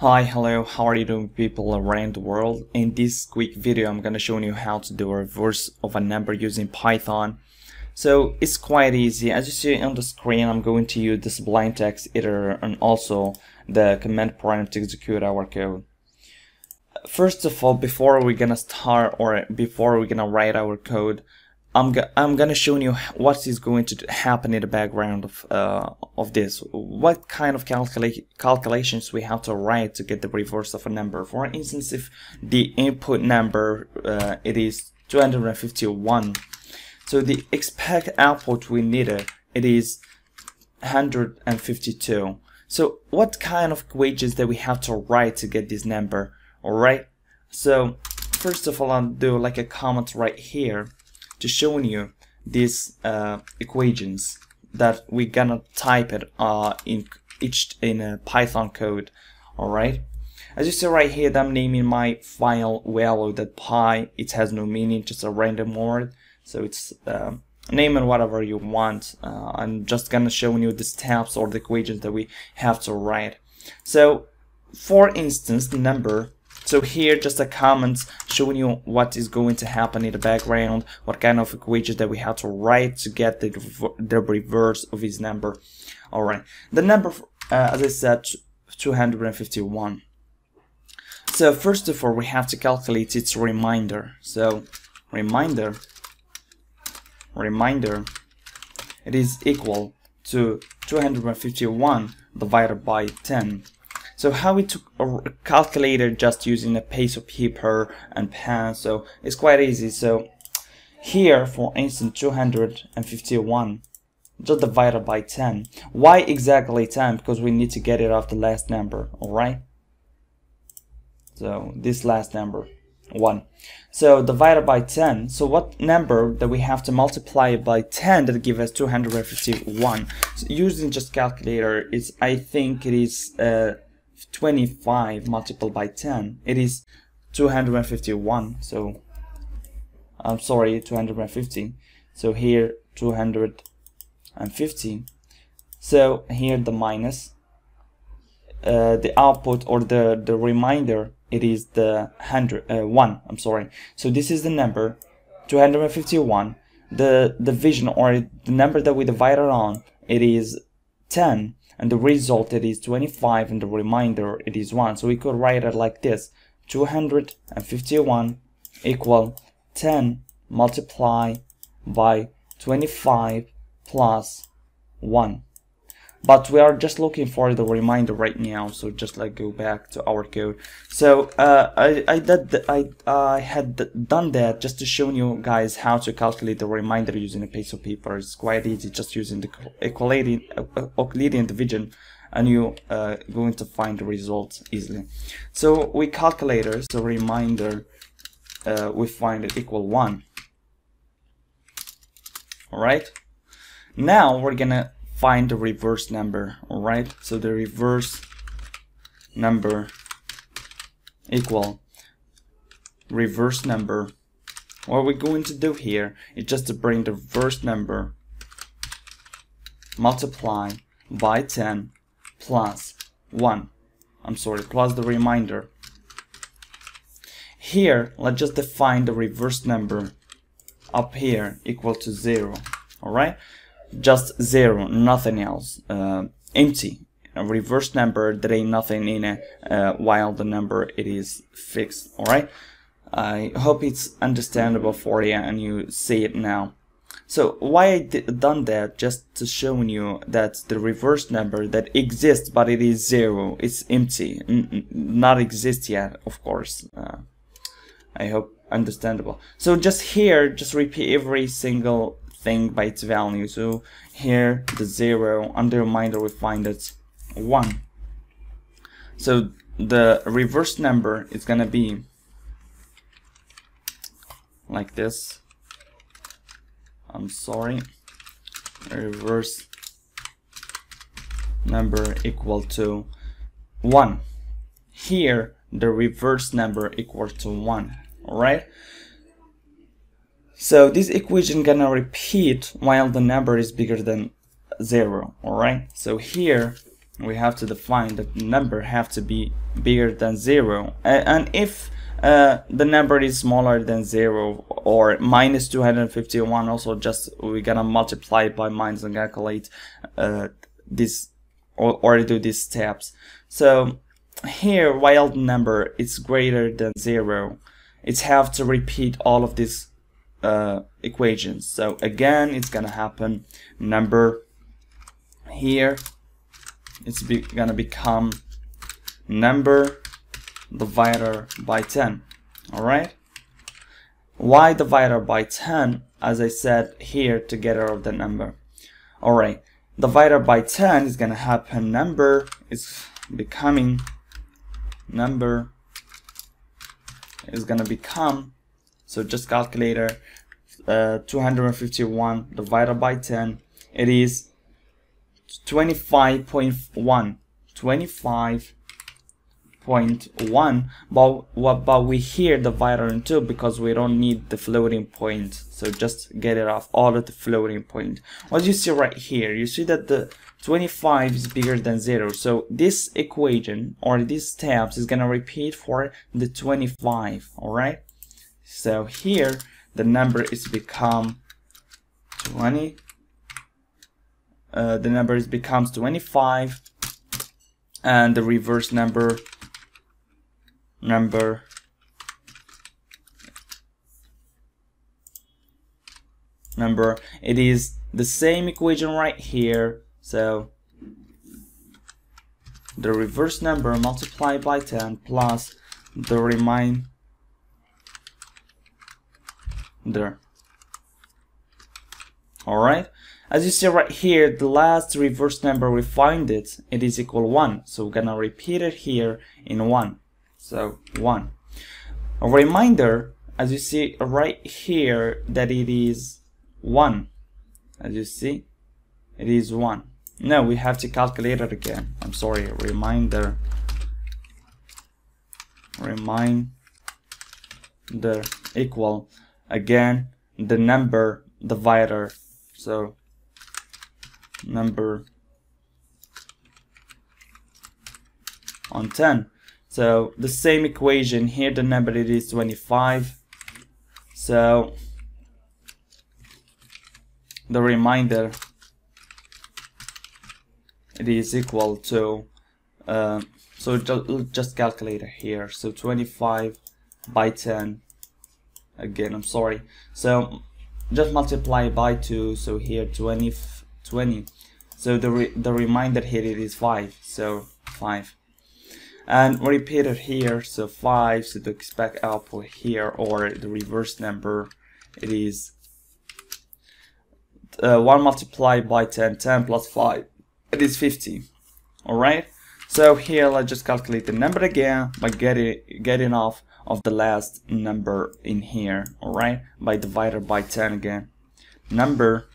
Hi, hello, how are you doing people around the world? In this quick video I'm gonna show you how to do a reverse of a number using Python. So it's quite easy, as you see on the screen I'm going to use the Sublime Text editor and also the command prompt to execute our code. First of all, before we're gonna start or before we're gonna write our code, I'm, go I'm gonna show you what is going to happen in the background of, uh, of this. What kind of calcula calculations we have to write to get the reverse of a number. For instance, if the input number uh, it is 251, so the expected output we needed it is 152. So what kind of wages that we have to write to get this number? Alright, so first of all I'll do like a comment right here to showing you these uh, equations that we're gonna type it uh, in each in a Python code alright? As you see right here I'm naming my file value.py it has no meaning just a random word. So it's uh, naming whatever you want. Uh, I'm just gonna show you the steps or the equations that we have to write. So for instance the number so here just a comment showing you what is going to happen in the background, what kind of equation that we have to write to get the, the reverse of his number. Alright, the number, uh, as I said, 251. So first of all, we have to calculate its remainder. So reminder, reminder, it is equal to 251 divided by 10. So how we took a calculator just using a piece of paper and pen, so it's quite easy. So here, for instance, 251, just divided by 10. Why exactly 10? Because we need to get it off the last number, alright? So this last number, 1. So divided by 10, so what number that we have to multiply by 10 that give us 251? So using just calculator, is I think it is uh, 25 multiplied by 10 it is 251 so I'm sorry 250 so here 250 so here the minus uh, the output or the the remainder it is the hundred uh, one I'm sorry. So this is the number 251 the division or the number that we divided on it is 10 and the result it is 25 and the remainder it is 1 so we could write it like this 251 equal 10 multiply by 25 plus 1 but we are just looking for the reminder right now so just like go back to our code. So uh, I, I did I, I had done that just to show you guys how to calculate the reminder using a piece of paper. It's quite easy just using the Euclidean, division and you uh, going to find the result easily. So we calculator the reminder uh, we find it equal 1 alright? Now we're gonna find the reverse number alright? So the reverse number equal reverse number. What we're going to do here is just to bring the reverse number multiply by 10 plus 1 I'm sorry plus the remainder here let's just define the reverse number up here equal to 0 alright just zero, nothing else, uh, empty. A reverse number, there ain't nothing in it, uh, while the number it is fixed, alright? I hope it's understandable for you and you see it now. So why I done that just to show you that the reverse number that exists but it is zero, it's empty, N not exist yet, of course. Uh, I hope understandable. So just here, just repeat every single thing by its value. So here the zero and the remainder we find it's one. So the reverse number is gonna be like this. I'm sorry. Reverse number equal to 1. Here, the reverse number equal to 1. Alright? So this equation gonna repeat while the number is bigger than 0, alright? So here we have to define that the number have to be bigger than zero and, and if uh, the number is smaller than zero or minus 251 also just we're gonna multiply by minus and calculate uh, this or, or do these steps so here while the number is greater than zero it's have to repeat all of these uh, equations. So again it's gonna happen. Number here it's be gonna become number divided by 10 all right? Why divided by 10 as I said here to get out of the number. All right. Divided by 10 is gonna happen. Number is becoming number is gonna become so just calculator uh, 251 divided by 10 it is 25.1 25.1 but what but we here divide in two because we don't need the floating point. So just get it off all of the floating point. What you see right here you see that the 25 is bigger than 0 so this equation or these steps is gonna repeat for the 25 alright so here the number is become 20 uh, the number is becomes 25 and the reverse number number number it is the same equation right here. So the reverse number multiplied by 10 plus the remainder alright as you see right here, the last reverse number we find it, it is equal 1. So we're gonna repeat it here in 1. So 1. A reminder, as you see right here, that it is 1. As you see, it is 1. No, we have to calculate it again. I'm sorry, reminder. Reminder equal again the number divider. So number on 10 so the same equation here the number it is 25 so the remainder it is equal to uh, so just calculate it here. So 25 by 10 again I'm sorry. So just multiply by 2 so here 20 20 so the re the reminder here it is 5 so 5 and repeat it here so 5 so the expect output here or the reverse number it is uh, 1 multiplied by 10 10 plus 5 it is 50 alright? So here let's just calculate the number again by getting getting off of the last number in here alright? By divided by 10 again. Number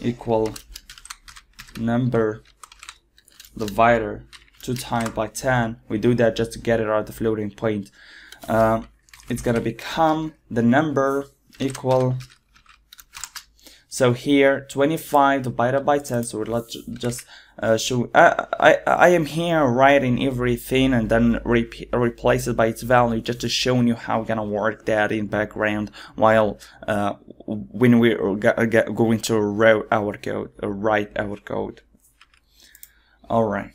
equal number divider 2 times by 10 we do that just to get it out of the floating point. Uh, it's gonna become the number equal so here 25 divided by 10 so let's just uh, show I, I, I am here writing everything and then re replace it by its value just to show you how we're gonna work that in background while uh, when we're going to write our code write our code. Alright.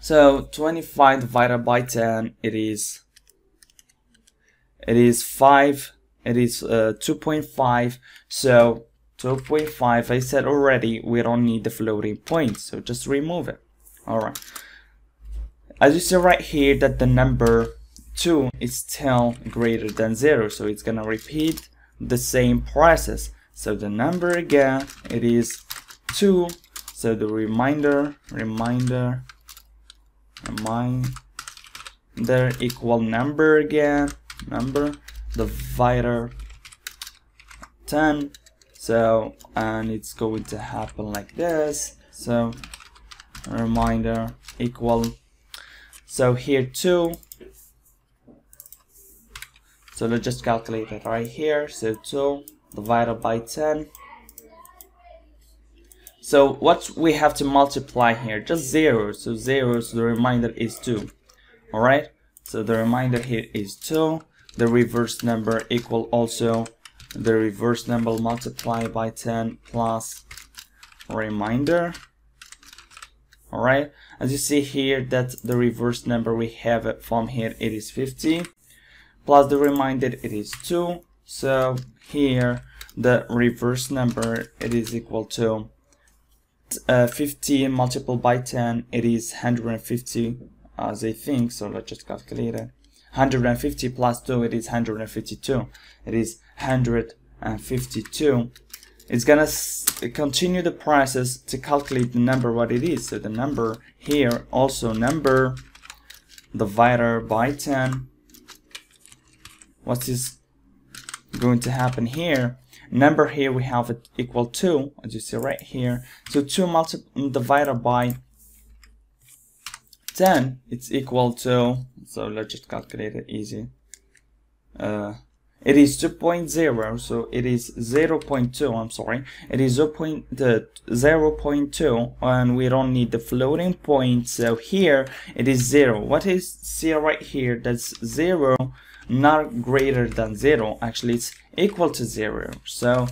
So 25 divided by 10 it is it is 5 it is uh, 2.5 so 2.5 I said already we don't need the floating point so just remove it. Alright as you see right here that the number 2 is still greater than 0 so it's gonna repeat the same process. So the number again it is 2 so the reminder reminder reminder equal number again number divider 10 so and it's going to happen like this so reminder equal so here 2 so let's just calculate it right here so 2 divided by 10 So what we have to multiply here? Just 0. So 0, so the remainder is 2. Alright? So the remainder here is 2. The reverse number equal also the reverse number multiplied by 10 plus reminder Alright? As you see here that the reverse number we have from here it is 50 plus the remainder it is 2. So here the reverse number it is equal to uh, 50 multiplied by 10 it is 150 as I think so let's just calculate it 150 plus 2 it is 152 it is 152 it's gonna continue the process to calculate the number what it is. So the number here also number divided by 10 what is going to happen here? Number here we have it equal to as you see right here so 2 multiplied divided by 10 it's equal to so let's just calculate it easy. Uh, it is 2.0 so it is 0 0.2 I'm sorry. It is 0 0.2 and we don't need the floating point so here it is 0 what is 0 right here? That's 0 not greater than 0 actually it's equal to 0 so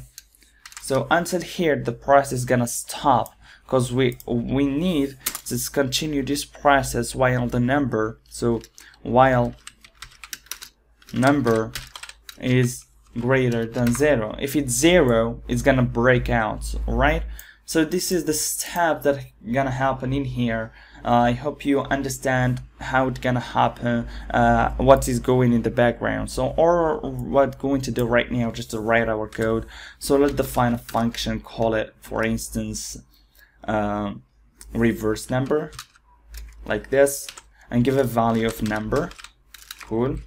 so until here the process is gonna stop because we we need to continue this process while the number so while number is greater than 0 if it's 0 it's gonna break out right? So this is the step that gonna happen in here. Uh, I hope you understand how it's gonna happen uh, what is going in the background. So or what going to do right now just to write our code. So let's define a function call it for instance uh, reverse number like this and give a value of number. Cool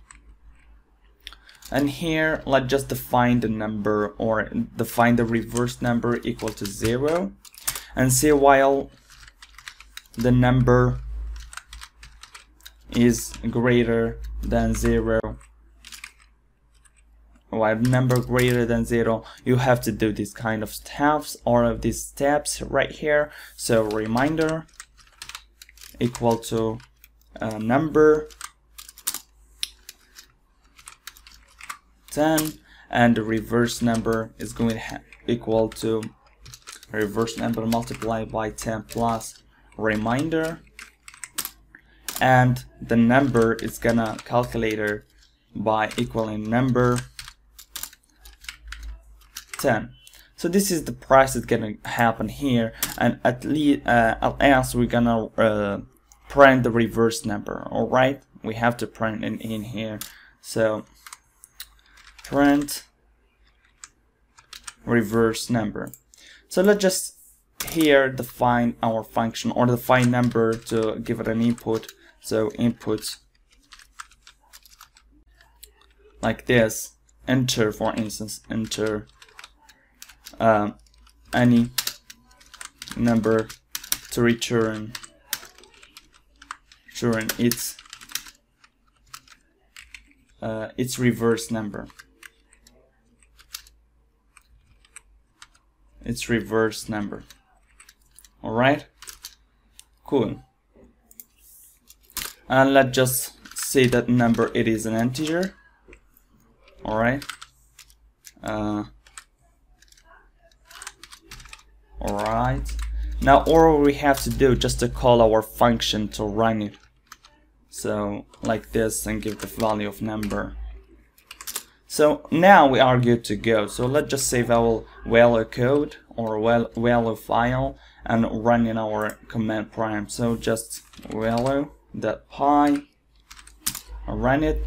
and here let's just define the number or define the reverse number equal to 0 and see while the number is greater than 0 while number greater than 0 you have to do this kind of steps or of these steps right here. So reminder equal to a number 10 and the reverse number is going to equal to reverse number multiplied by 10 plus reminder. And the number is gonna calculator by equaling number 10 so this is the price that's gonna happen here and at least uh, at last we're gonna uh, print the reverse number. All right? We have to print it in here. So print reverse number. So let's just here define our function or define number to give it an input. So input like this, enter for instance, enter um, any number to return return its uh, its reverse number. Its reverse number. Alright? Cool. And let's just say that number it is an integer. Alright? Uh, Alright. Now all we have to do just to call our function to run it. So like this and give the value of number. So now we are good to go. So let's just save our value code or value file and run in our command prompt. So just value.py, run it,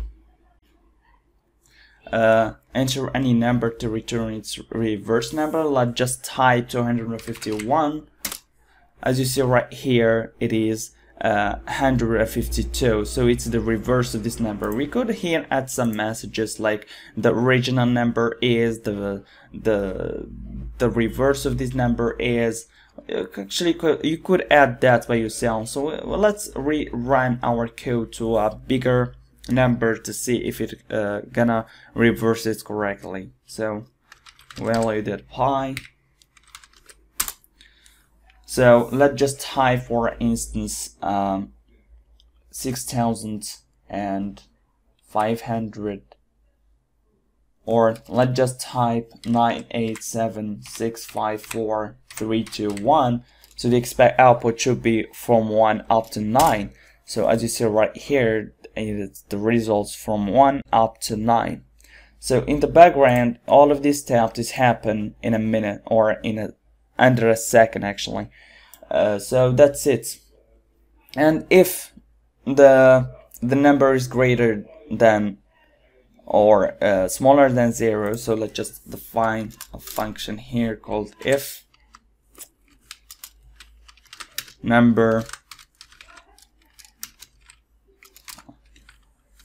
uh, enter any number to return its reverse number. Let's just type 251. As you see right here, it is uh, 152. So it's the reverse of this number. We could here add some messages like the original number is the the the reverse of this number is. Actually you could add that by yourself. So let's rerun our code to a bigger number to see if it uh, gonna reverse it correctly. So value that pi so let's just type for instance um, 6500 or let's just type 987654321 so the expect output should be from 1 up to 9 so as you see right here it's the results from 1 up to 9 so in the background all of these steps is happen in a minute or in a under a second actually. Uh, so that's it. And if the the number is greater than or uh, smaller than zero so let's just define a function here called if number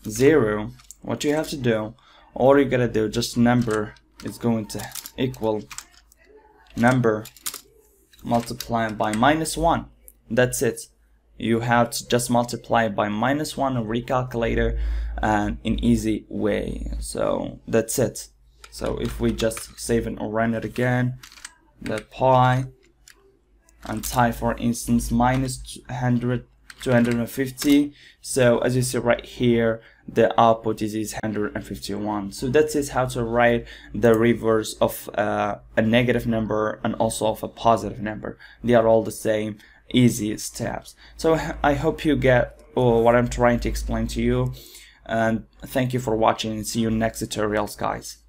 zero what you have to do all you gotta do just number is going to equal number multiplied by minus one. That's it. You have to just multiply by minus one or recalculator and in easy way. So that's it. So if we just save or run it again the pi and type for instance minus 200 250 so as you see right here the output is, is 151 so that is how to write the reverse of uh, a negative number and also of a positive number. They are all the same easy steps. So i hope you get oh, what i'm trying to explain to you and thank you for watching and see you next tutorials guys